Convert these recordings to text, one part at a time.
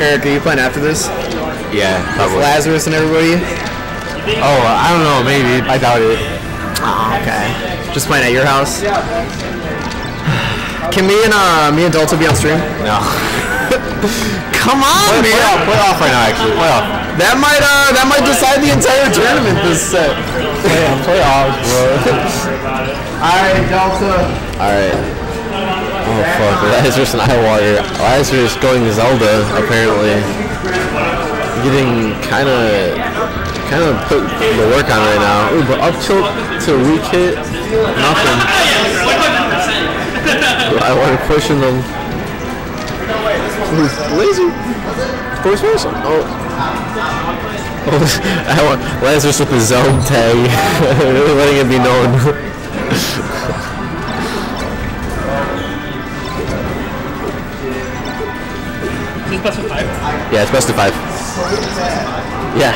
Eric, are you playing after this? Yeah, With probably. Lazarous and everybody? Oh, I don't know. Maybe. I doubt it. Oh, okay. Just playing at your house? Can me and uh me and Delta be on stream? No. Come on, Play, man. play off. Play off right now. Actually, play off. That might uh that might decide the entire tournament this set. Play off. Play off, bro. Alright, Delta. All right. Oh fuck. Lazarous and iWater. Lazarous going Zelda apparently. Getting kind of kind of put the work on right now. Ooh, but up tilt to weak hit, nothing. Oh. I want to pushing them. Lazy. Force person. Oh. Oh, I Lazarous with the zone tag. letting it be known. Is this best of five? Yeah, it's best of five. Yeah.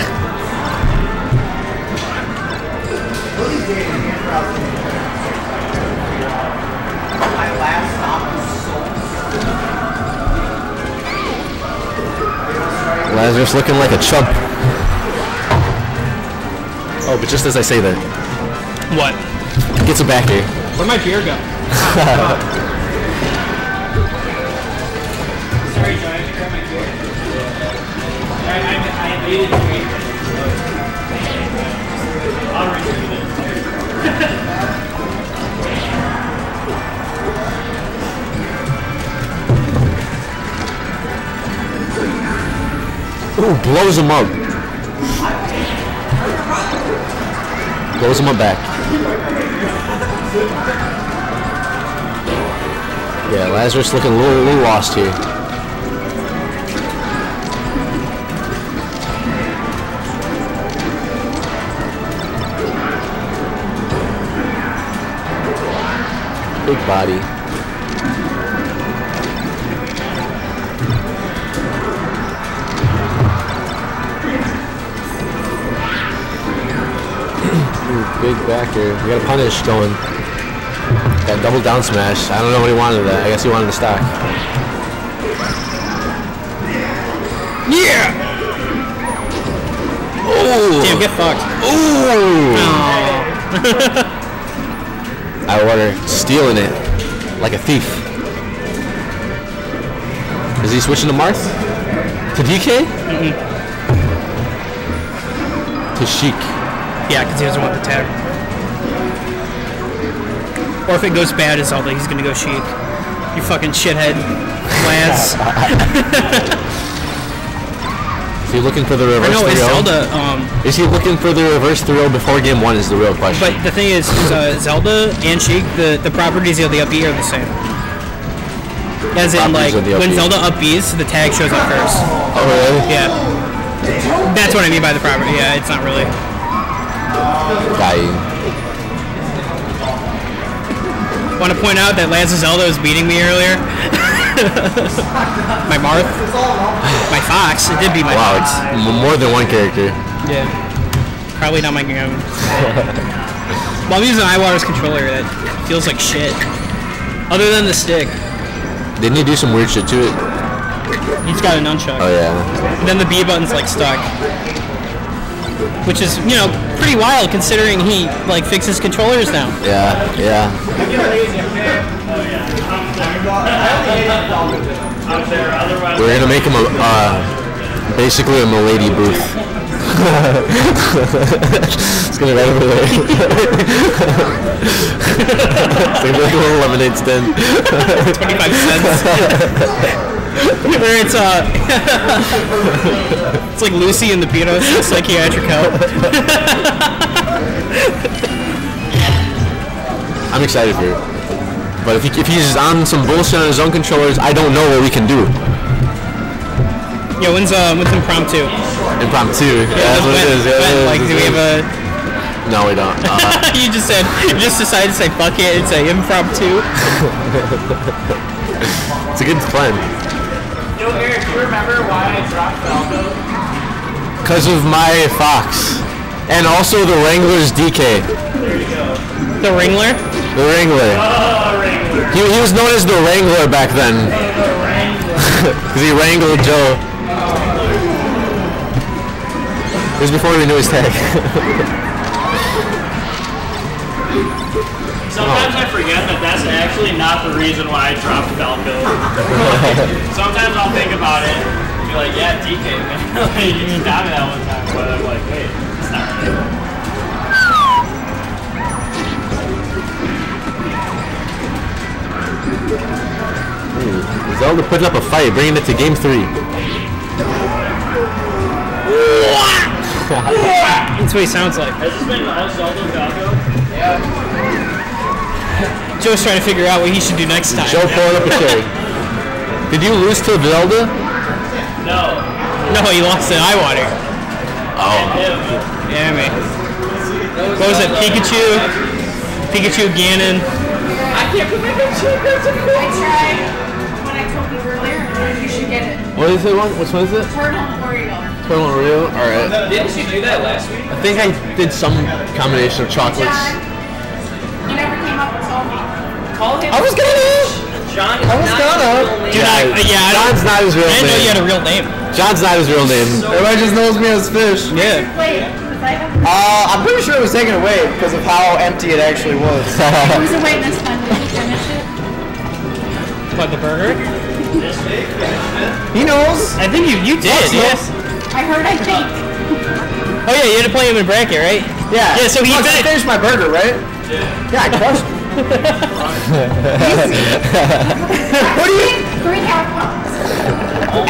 Lazarous looking like a chump. Oh, but just as I say that, What? gets it back here. Where'd my beer go? Ooh, blows him up. Blows him up back. Yeah, Lazarous looking a little, little lost here. Big body. Ooh, big backer. We got a punish going. Got double down smash. I don't know what he wanted that. I guess he wanted the stock. Yeah! Ooh! Damn, get fucked. Ooh! Oh. iWater stealing it like a thief. Is he switching to Marth? To DK? Mm-hmm. To Sheik. Yeah, because he doesn't want the tag. Or if it goes bad it's all that he's gonna go Sheik. You fucking shithead. Lance. Is he looking for the I reverse is 3-0? Zelda, um, Is he looking for the reverse 3 before game one is the real question. but the thing is, is uh, Zelda and Sheik, the, the properties of the up B are the same. As in, like, Properties of the up when Zelda up Bs, the tag shows up first. oh really? Yeah. That's what I mean by the property. Yeah, it's not really. Dying. Want to point out that Lance Zelda was beating me earlier? my Marth? My Fox. It did beat my Wow, Fox. it's more than one character. Yeah. Probably not my game. well, I'm using iWater's controller that feels like shit. Other than the stick. Didn't he do some weird shit to it? He's got a nunchuck. Oh yeah. And then the B button's like stuck. Which is, you know, pretty wild considering he like fixes controllers now. Yeah, yeah. We're gonna make him a, uh, basically a milady booth. it's gonna be right over there. it's gonna be like a little lemonade stand. 25 cents. Where it's uh It's like Lucy in the Beatles psychiatric help. I'm excited for it. But if, he, if he's on some bullshit on his own controllers, I don't know what we can do. Yeah, when's uh when's impromptu? Impromptu. Yeah, that's what it When- is. Yeah, when, like do we have a No, we don't. Uh, you just said you just decided to say fuck it and say impromptu. it's a good plan. Yo, Eric, do you remember why I dropped Falco? Because of my Fox. And also the Wrangler's DK. There you go. The Wrangler. The Wrangler. He, he was known as the Wrangler back then. Because he wrangled Joe. It was before we knew his tag. Sometimes. Oh. I forget that that's actually not the reason why I dropped Falco. Sometimes I'll think about it and be like, yeah, DK, man. you just got that one Zelda putting up a fight, bringing it to game three. That's what he sounds like. Has this been all Zelda Falco? Joe's trying to figure out what he should do next time. Joe pulling up a cherry. Did you lose to Zelda? No. No, he lost to iWater. Him. Oh. Yeah, man. What was it? Pikachu? Pikachu, Ganon. I tried when I What is it one? Which one is it? Turtle Oreo. Total Oreo? Alright. Didn't she do that last week? I think I did some combination of chocolates. John, you never came up and told me. Call him. I was gonna. John I was gonna. Dude, I, yeah, I don't, John's not his real name. I didn't know you had a real name. John's not his real name. Everybody just knows me as fish. Yeah. Wait, I the Uh, I'm pretty sure it was taken away because of how empty it actually was. Who's away this time? Did you finish it? What, the burger? He knows. I think you you did, yes. I heard I think. Oh yeah, you had to play him in bracket, right? Yeah. Yeah, so he Plus, I bet- finished my burger, right? Yeah. Yeah, I crushed. it. what do you? Three half pounds.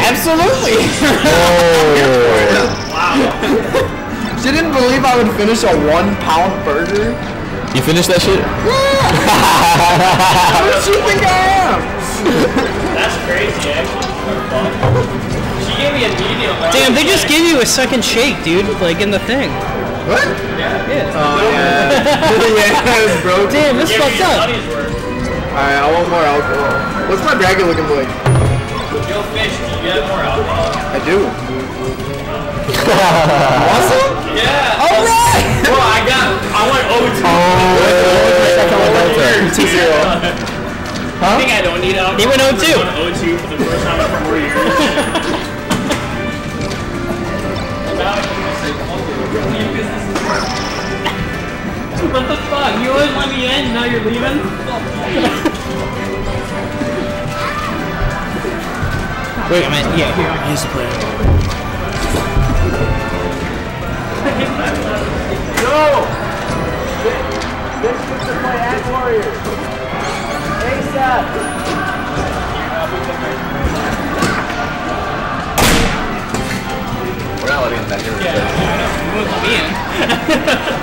Absolutely. she didn't believe I would finish a one-pound burger. You finished that shit? How does she think I am? You a second shake, dude, like in the thing. What? Yeah. yeah Oh yeah. yeah, it was broken. Damn, this Give me fucked up. Alright, I want more alcohol. What's my bracket looking like? Yo, fish, do you get more alcohol? I do. awesome? Yeah. Alright! Bro, I got, I went 0 Two zero. I think I don't need alcohol. He went 0-2. I went 0-2 for the first time in four years. What the fuck? You wouldn't let me in, now you're leaving? Wait a minute, yeah, here, here's the player. We're not letting him back in. Yeah, I know. You wouldn't let me in.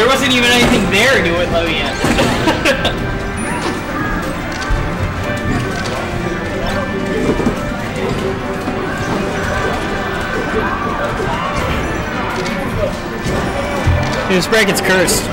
there wasn't even anything there and you wouldn't let me in. This bracket's cursed.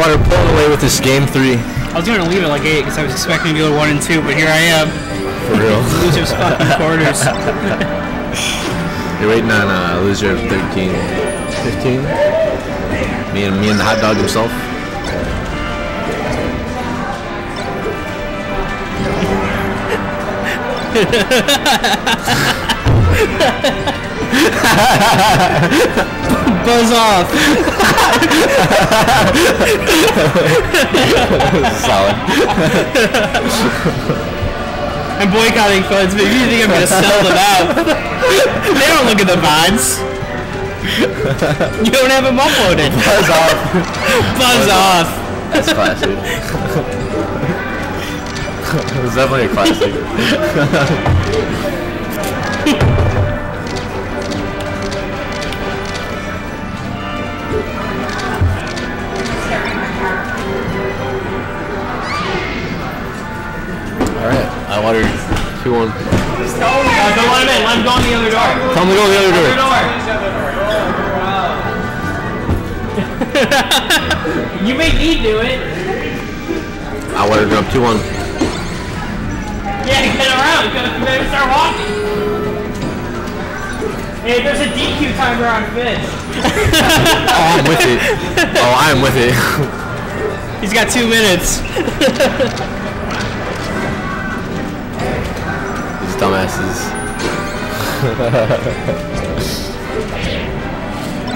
Alright, we got iWater pulling away with this game three. I was gonna leave it like eight because I was expecting to go one and two, but here I am. For real. Losers fucking quarters. You're waiting on uh, loser of 13. 15? Me and me and the hot dog himself. Buzz off. Solid. I'm boycotting funds, but you think I'm gonna sell them out? they don't look at the VODs. You don't have them uploaded. Buzz off. Buzz off. That's classic. it was definitely a classic. Alright, I watered 2 1. Uh, don't let him in, let him go in the other door. Tell him to go the other door. You make me do it. I watered up 2 1. Yeah, get around. You gotta, you gotta start walking. Hey, there's a DQ timer on fish. Oh, I'm with it. Oh, I'm with it. He's got two minutes. dumbasses.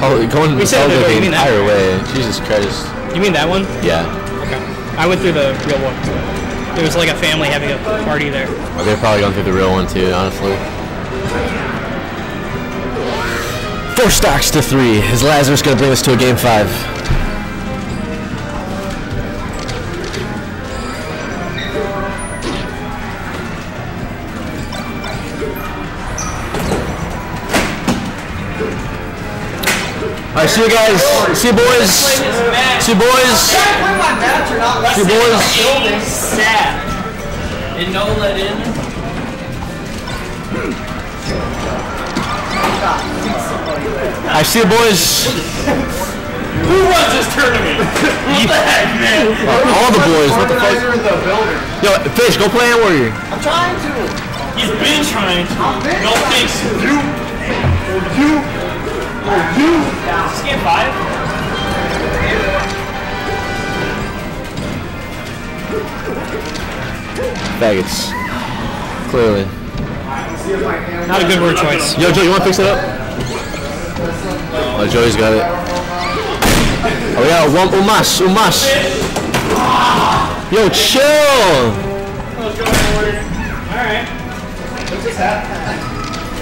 oh, going We said the entire way. Jesus Christ. You mean that one? Yeah. Okay. I went through the real one. There was like a family having a party there. Oh, they're probably going through the real one too, honestly. Four stocks to three. Is Lazarous going to bring us to a game five? See you guys. See you boys. See you boys. See you boys. Sad. And no let in. I see you boys. Who runs this tournament? what the heck, man? All the boys. What the fuck? Organizer in the building. Yo, Fish, go play Ant Warrior. I'm trying to. He's been trying to. been No thanks. to. You. You. You. Just get five. Faggots. Clearly. Not a good word choice. Yo, Joe, you want to fix it up? Oh, Joey's got it. Oh, yeah, one, un más, un más. Yo, chill. Alright.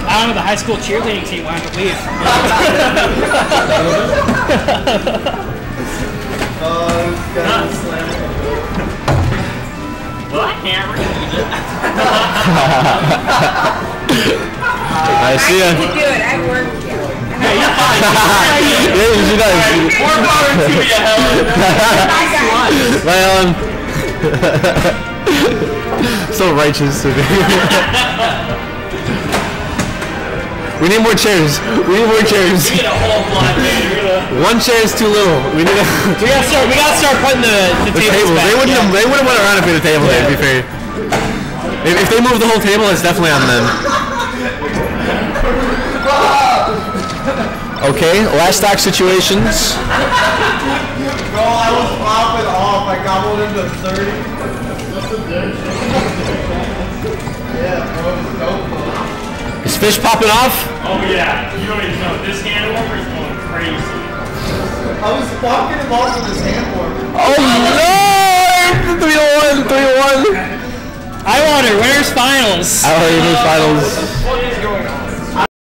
I don't know, the high school cheerleading team wanted to leave. Well, I can't read it. I see ya. to do it. I work here. Yeah, she does. More power to you, Helen. Right on. so righteous of you. We need more chairs. We need more chairs. Get a whole block, man. You're gonna... One chair is too little. We need a We gotta start. We gotta start putting the, the, the tables table. back. They wouldn't. yeah. Have, they wouldn't went around if we had a table there. To be fair. If, if they move the whole table, it's definitely on them. Okay, last stock situations. Bro, I was popping off. I gobbled into 30. Fish popping off? Oh, yeah. You don't even know. This hand warmer is going crazy. I was fucking involved off with his hand warmer. Oh no! Three to one. Three to one. iWater. Winners finals. I already knew uh, finals. What is going